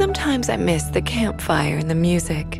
Sometimes I miss the campfire and the music.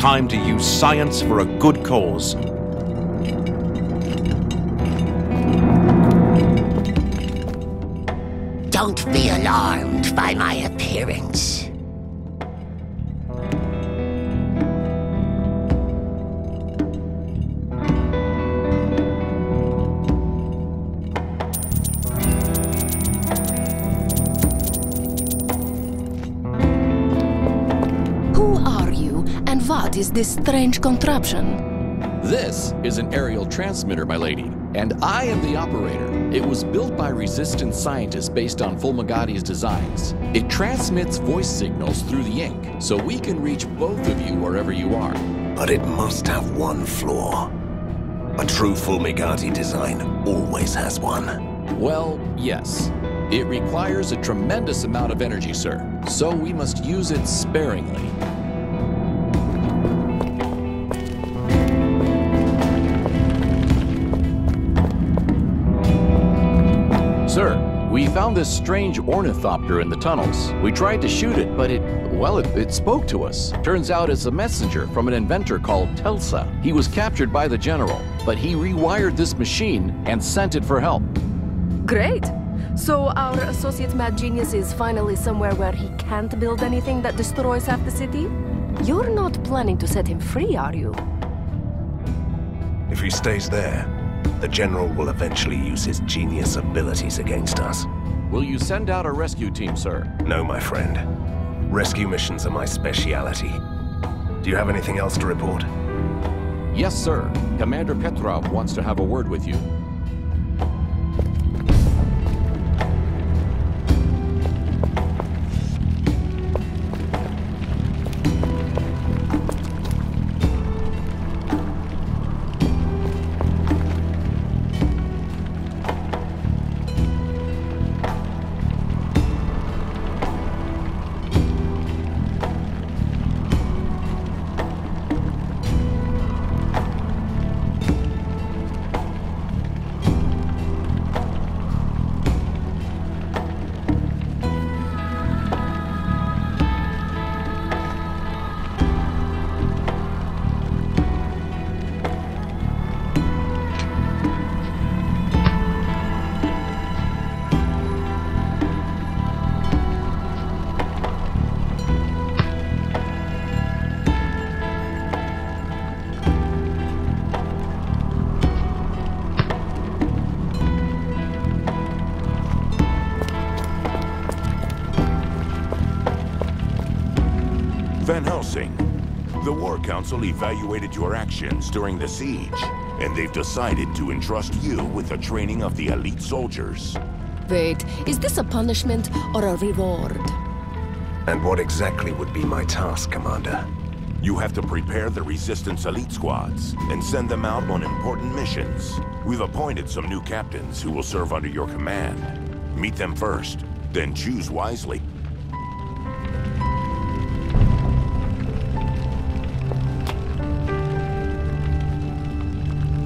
Time to use science for a good cause. Don't be alarmed by my appearance. What is this strange contraption? This is an aerial transmitter, my lady, and I am the operator. It was built by resistance scientists based on Fulmigati's designs. It transmits voice signals through the ink, so we can reach both of you wherever you are. But it must have one flaw. A true Fulmigati design always has one. Well, yes. It requires a tremendous amount of energy, sir, so we must use it sparingly. Found this strange ornithopter in the tunnels. We tried to shoot it, but it, well, it, it spoke to us. Turns out it's a messenger from an inventor called Telsa. He was captured by the general, but he rewired this machine and sent it for help. Great! So our associate mad genius is finally somewhere where he can't build anything that destroys half the city? You're not planning to set him free, are you? If he stays there, the General will eventually use his genius abilities against us. Will you send out a rescue team, sir? No, my friend. Rescue missions are my speciality. Do you have anything else to report? Yes, sir. Commander Petrov wants to have a word with you. Council evaluated your actions during the siege, and they've decided to entrust you with the training of the elite soldiers. Wait, is this a punishment or a reward? And what exactly would be my task, Commander? You have to prepare the Resistance elite squads and send them out on important missions. We've appointed some new captains who will serve under your command. Meet them first, then choose wisely.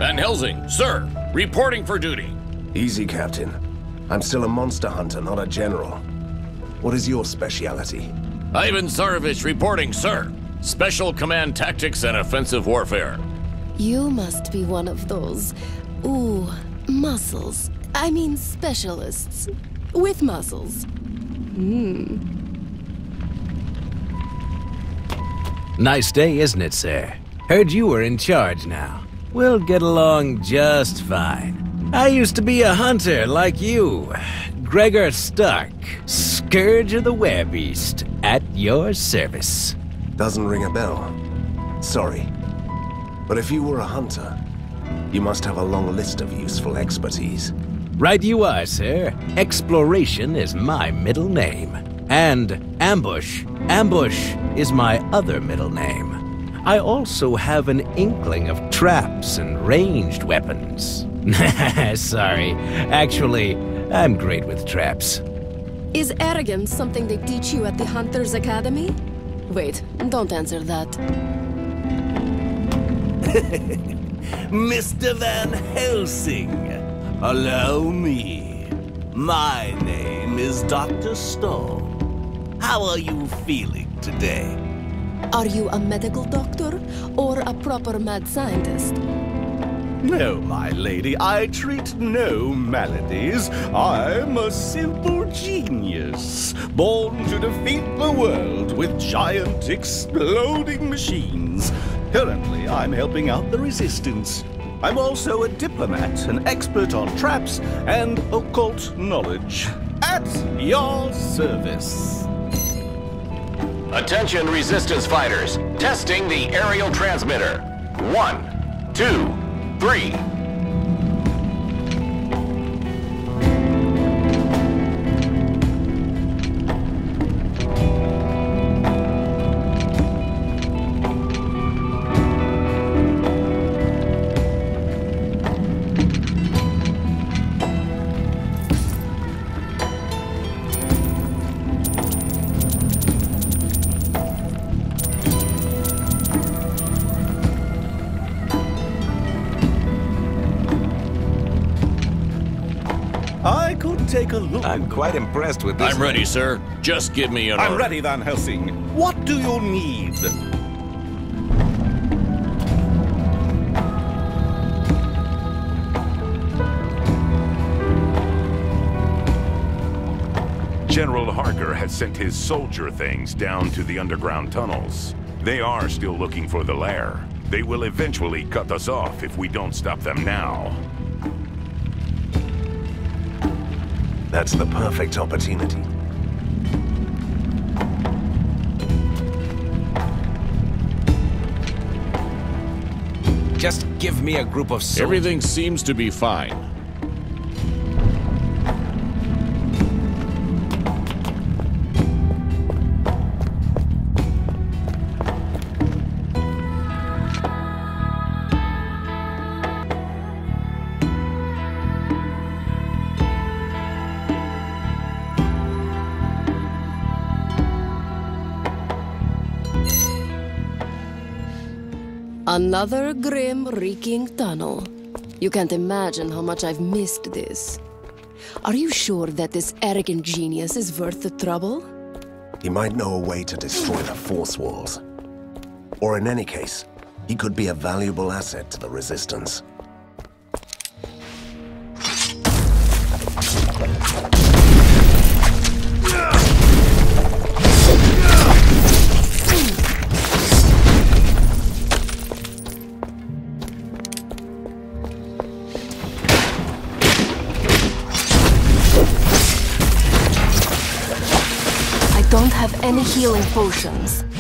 Van Helsing, sir, reporting for duty. Easy, Captain. I'm still a monster hunter, not a general. What is your speciality? Ivan Tsarevich reporting, sir. Special Command Tactics and Offensive Warfare. You must be one of those. Ooh, muscles. I mean, specialists. With muscles. Hmm. Nice day, isn't it, sir? Heard you were in charge now. We'll get along just fine. I used to be a hunter like you. Gregor Stark, Scourge of the Werebeast, at your service. Doesn't ring a bell. Sorry. But if you were a hunter, you must have a long list of useful expertise. Right you are, sir. Exploration is my middle name. And Ambush. Ambush is my other middle name. I also have an inkling of traps and ranged weapons. Sorry. Actually, I'm great with traps. Is arrogance something they teach you at the Hunters Academy? Wait, don't answer that. Mr. Van Helsing, allow me. My name is Dr. Stoll. How are you feeling today? Are you a medical doctor or a proper mad scientist? No, my lady, I treat no maladies. I'm a simple genius, born to defeat the world with giant exploding machines. Currently, I'm helping out the Resistance. I'm also a diplomat, an expert on traps and occult knowledge. At your service. Attention, Resistance fighters. Testing the aerial transmitter. One, two, three. Quite impressed with this. I'm ready, sir. Just give me an I'm order. ready, Van Helsing. What do you need? General Harker has sent his soldier things down to the underground tunnels. They are still looking for the lair. They will eventually cut us off if we don't stop them now. That's the perfect opportunity. Just give me a group of soldiers. Everything seems to be fine. Another grim, reeking tunnel. You can't imagine how much I've missed this. Are you sure that this arrogant genius is worth the trouble? He might know a way to destroy the force walls. Or in any case, he could be a valuable asset to the Resistance. Healing potions.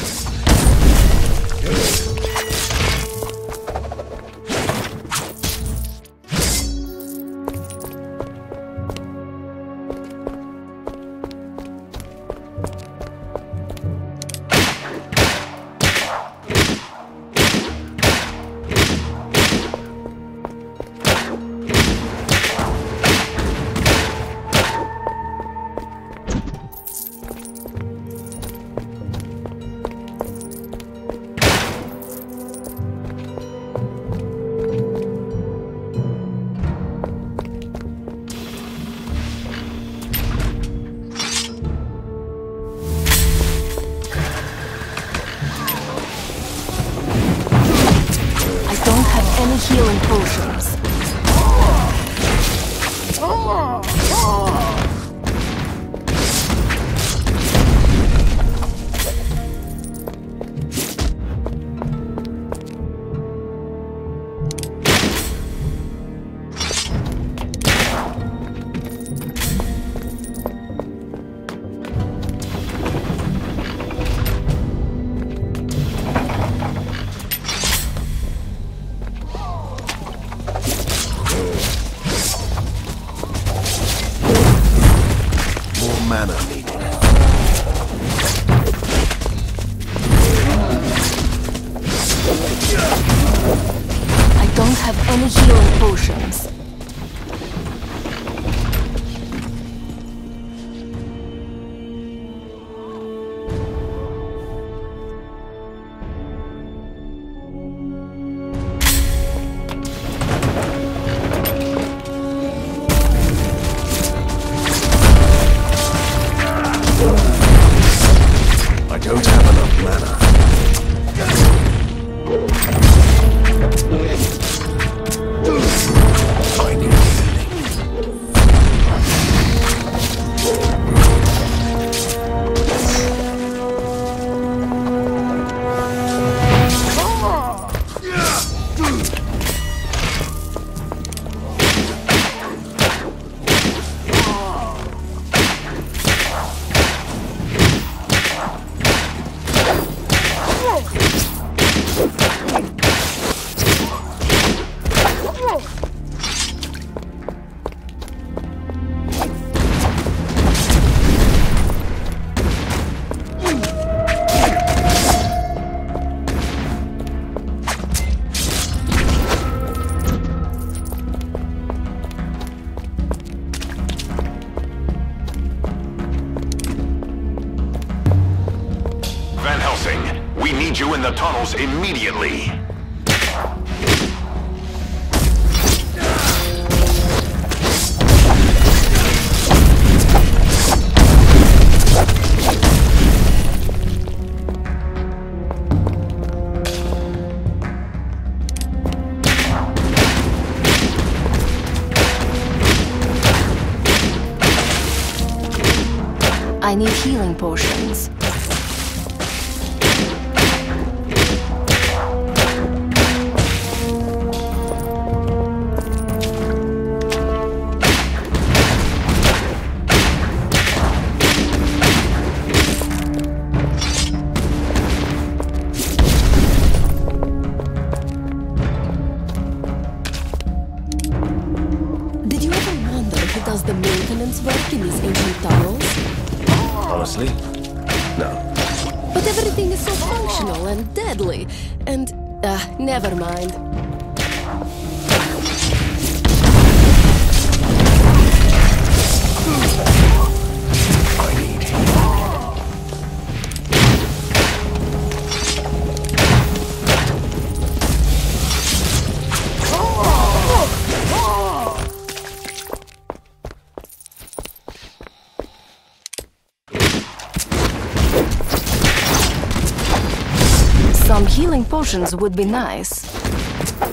I need healing potions. mind. Some healing potions would be nice. Oh!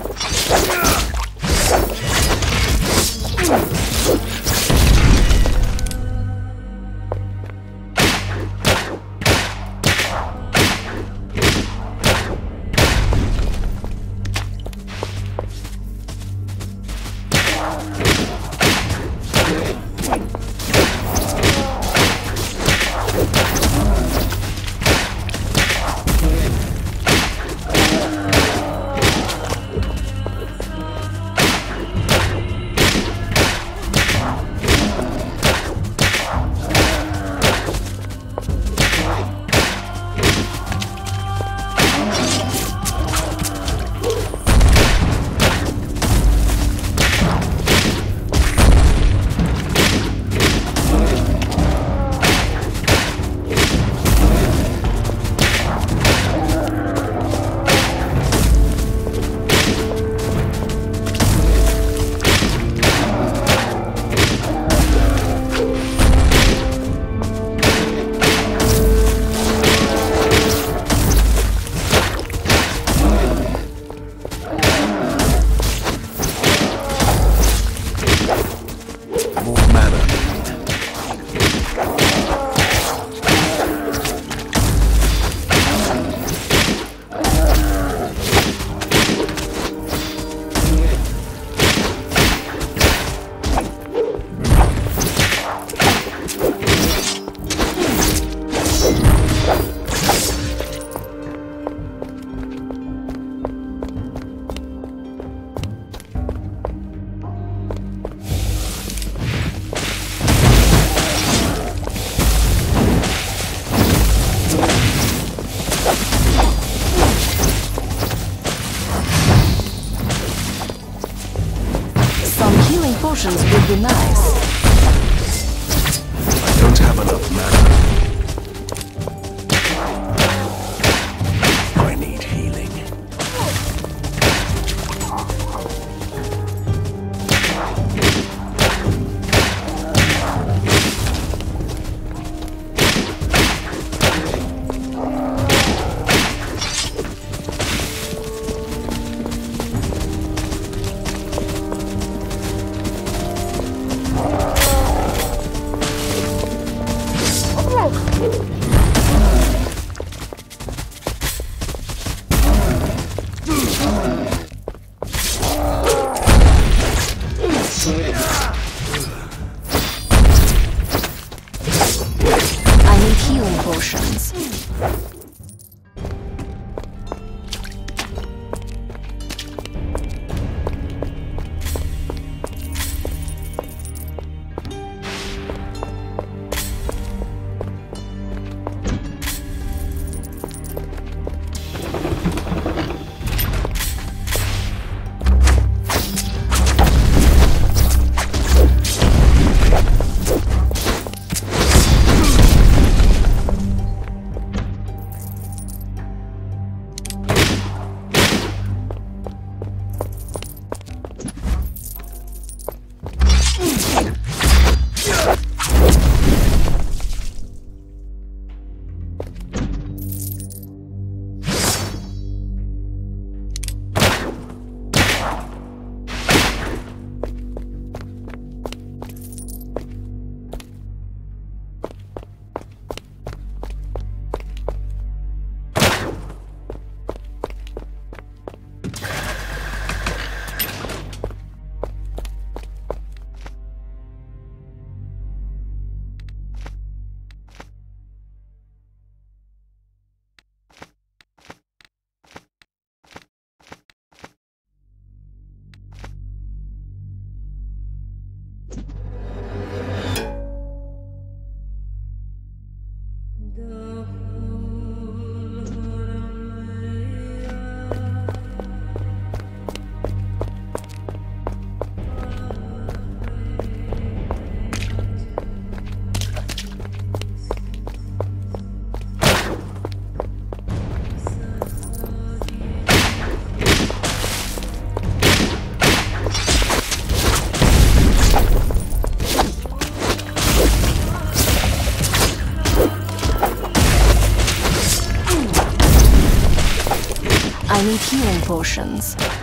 Need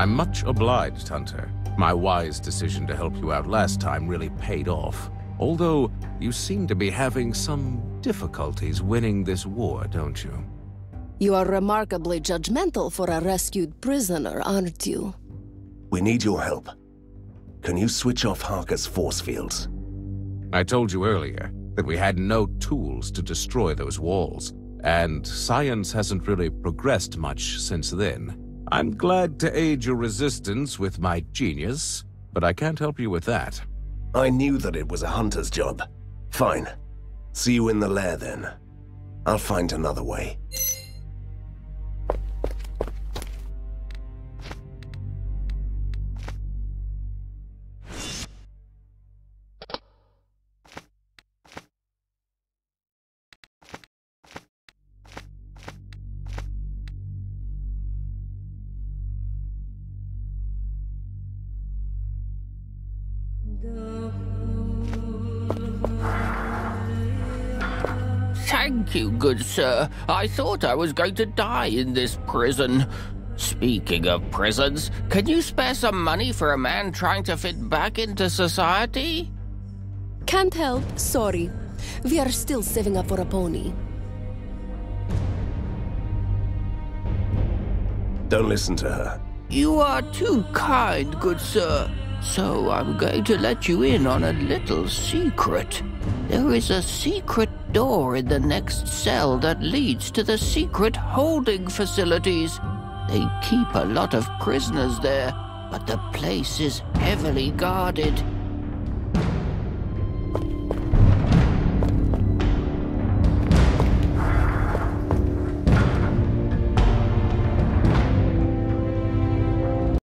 I'm much obliged, Hunter. My wise decision to help you out last time really paid off. Although, you seem to be having some difficulties winning this war, don't you? You are remarkably judgmental for a rescued prisoner, aren't you? We need your help. Can you switch off Harker's force fields? I told you earlier that we had no tools to destroy those walls, and science hasn't really progressed much since then. I'm glad to aid your resistance with my genius, but I can't help you with that. I knew that it was a hunter's job. Fine. See you in the lair then. I'll find another way. Sir. I thought I was going to die in this prison. Speaking of prisons, can you spare some money for a man trying to fit back into society? Can't help, sorry. We are still saving up for a pony. Don't listen to her. You are too kind, good sir. So I'm going to let you in on a little secret. There is a secret door in the next cell that leads to the secret holding facilities. They keep a lot of prisoners there, but the place is heavily guarded.